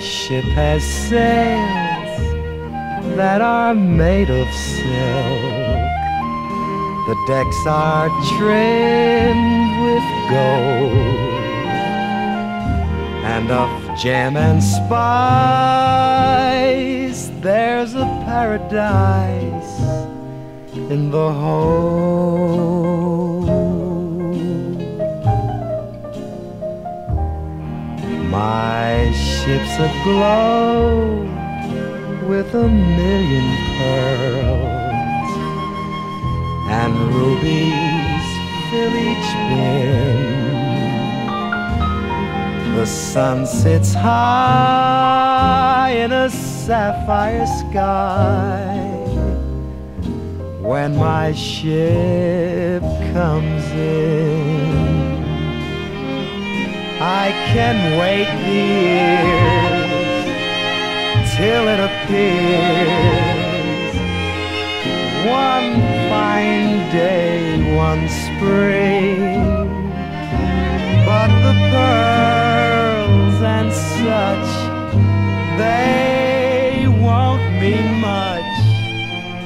ship has sails that are made of silk. The decks are trimmed with gold and of jam and spice. There's a paradise in the hold. Ship's aglow with a million pearls and rubies fill each bin. The sun sits high in a sapphire sky when my ship comes in. I can wait the years till it appears. One fine day, one spring. But the pearls and such, they won't mean much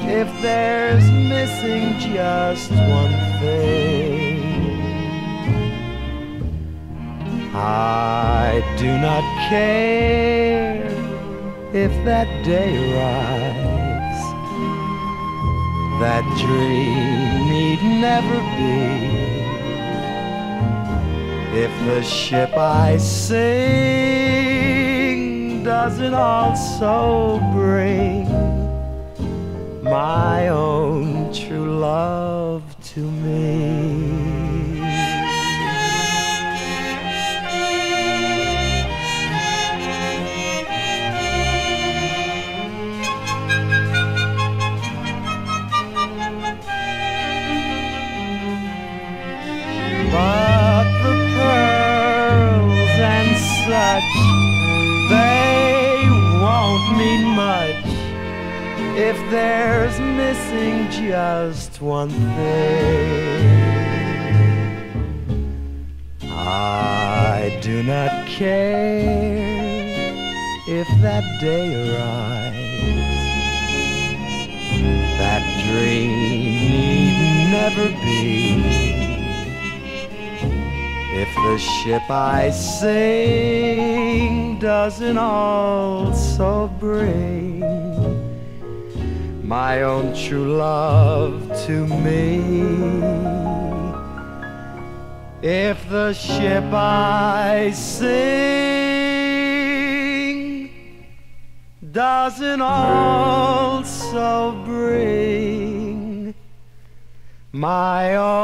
if there's missing just one thing. I do not care if that day arrives. That dream need never be. If the ship I sing doesn't also bring my own true love to me. But the pearls and such, they won't mean much if there's missing just one thing. I do not care if that day arrives. That dream need never be. If the ship I sing doesn't also bring my own true love to me. If the ship I sing doesn't also bring my own